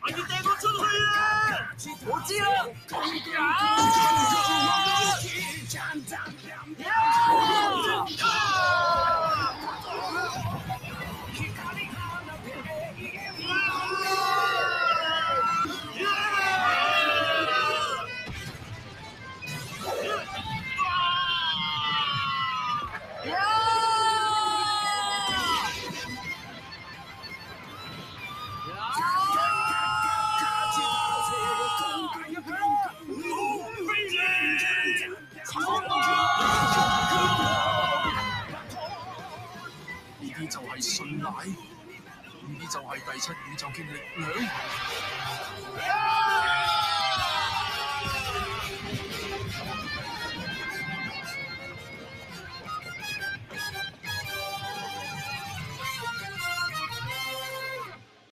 아니 때고쳐 소리 오지라 야! 야! 呢啲就系信賴，呢啲就系第七宇宙嘅力量。